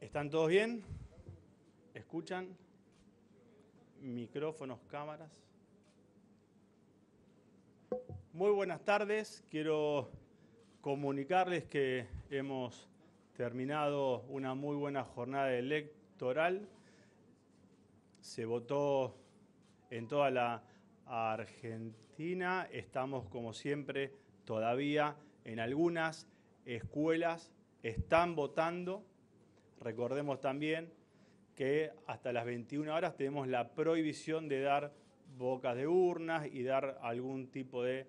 ¿Están todos bien? ¿Escuchan? Micrófonos, cámaras. Muy buenas tardes. Quiero comunicarles que hemos terminado una muy buena jornada electoral. Se votó en toda la Argentina. Estamos, como siempre, todavía en algunas escuelas. Están votando. Recordemos también que hasta las 21 horas tenemos la prohibición de dar bocas de urnas y dar algún tipo de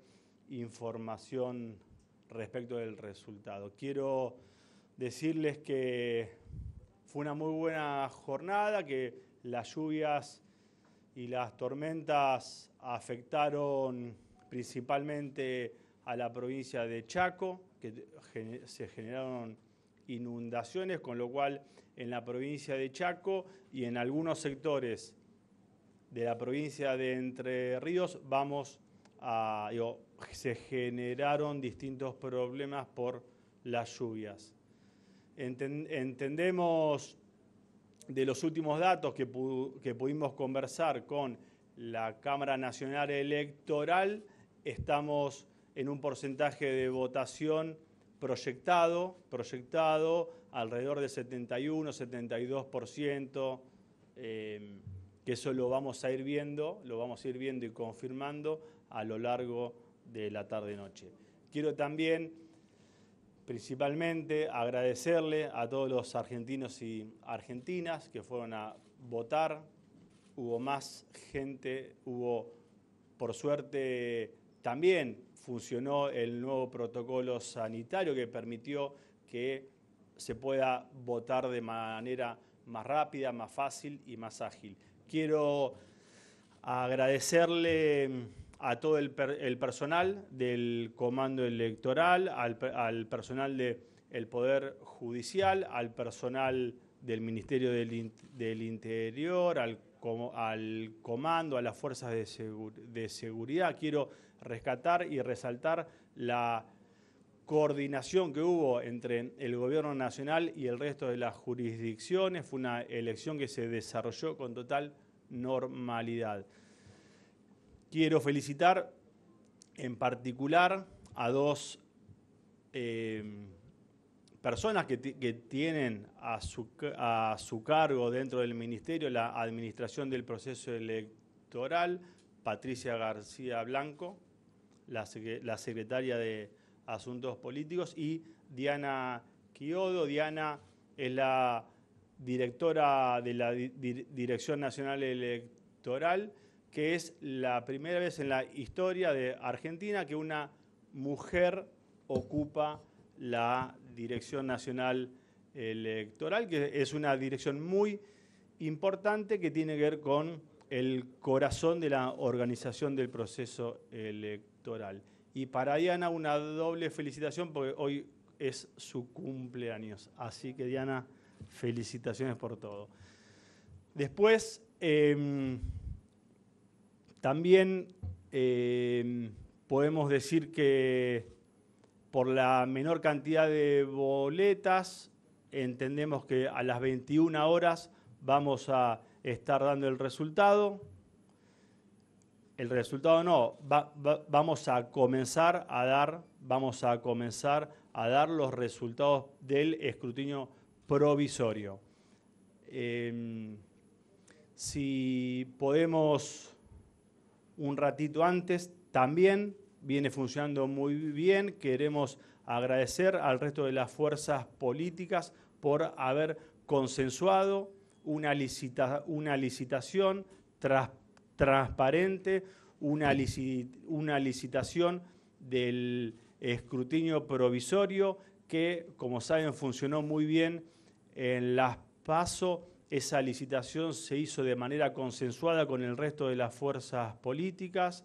información respecto del resultado. Quiero decirles que fue una muy buena jornada, que las lluvias y las tormentas afectaron principalmente a la provincia de Chaco, que se generaron inundaciones, con lo cual en la provincia de Chaco y en algunos sectores de la provincia de Entre Ríos vamos a, se generaron distintos problemas por las lluvias. entendemos de los últimos datos que, que pudimos conversar con la Cámara Nacional Electoral, estamos en un porcentaje de votación proyectado, proyectado alrededor del 71, 72%, eh, que eso lo vamos a ir viendo, lo vamos a ir viendo y confirmando a lo largo de la tarde-noche. Quiero también, principalmente, agradecerle a todos los argentinos y argentinas que fueron a votar. Hubo más gente, hubo, por suerte, también funcionó el nuevo protocolo sanitario que permitió que se pueda votar de manera más rápida, más fácil y más ágil. Quiero agradecerle a todo el, personal del Comando Electoral, al, personal del Poder Judicial, al personal del Ministerio del, Interior, al, Comando, a las fuerzas de, de seguridad. Quiero rescatar y resaltar la coordinación que hubo entre el Gobierno Nacional y el resto de las jurisdicciones. Fue una elección que se desarrolló con total normalidad. Quiero felicitar en particular a dos eh, personas que, tienen a su, cargo dentro del Ministerio la administración del proceso electoral, Patricia García Blanco, la, secretaria de Asuntos Políticos, y Diana Quiodo. Diana es la directora de la Dirección Nacional Electoral, que es la primera vez en la historia de Argentina que una mujer ocupa la Dirección Nacional Electoral, que es una dirección muy importante que tiene que ver con el corazón de la organización del proceso electoral. Y para Diana una doble felicitación porque hoy es su cumpleaños. Así que Diana, felicitaciones por todo. Después, em, también em, podemos decir que por la menor cantidad de boletas, entendemos que a las 21 horas vamos a estar dando el resultado el resultado no, vamos a comenzar a dar, vamos a comenzar a dar los resultados del escrutinio provisorio. Em, si podemos un ratito antes, también viene funcionando muy bien. Queremos agradecer al resto de las fuerzas políticas por haber consensuado una, una licitación transparente, una, licitación del escrutinio provisorio que, como saben, funcionó muy bien en las PASO. Esa licitación se hizo de manera consensuada con el resto de las fuerzas políticas.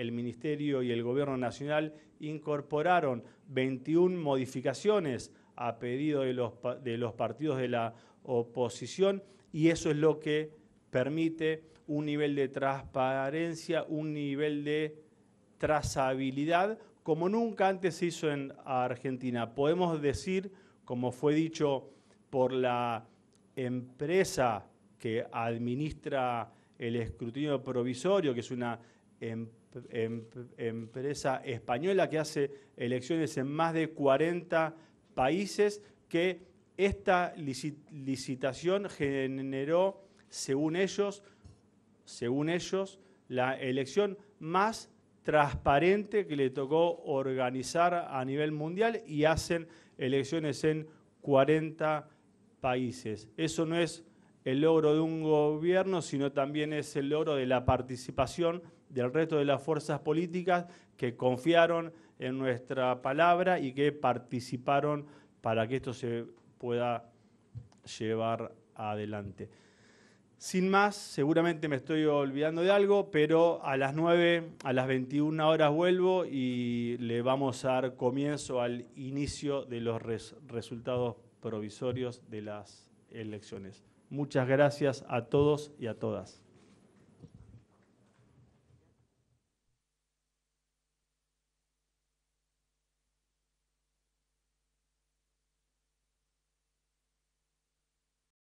El Ministerio y el Gobierno Nacional incorporaron 21 modificaciones a pedido de los, de los partidos de la oposición y eso es lo que permite un nivel de transparencia, un nivel de trazabilidad, como nunca antes se hizo en Argentina. Podemos decir, como fue dicho por la empresa que administra el escrutinio provisorio, que es una em, em, empresa española que hace elecciones en más de 40 países, que esta licitación generó, según ellos, según ellos, la elección más transparente que le tocó organizar a nivel mundial y hacen elecciones en 40 países. Eso no es el logro de un gobierno, sino también es el logro de la participación del resto de las fuerzas políticas que confiaron en nuestra palabra y que participaron para que esto se pueda llevar adelante. Sin más, seguramente me estoy olvidando de algo, pero a las 9, a las 21 horas vuelvo y le vamos a dar comienzo al inicio de los resultados provisorios de las elecciones. Muchas gracias a todos y a todas.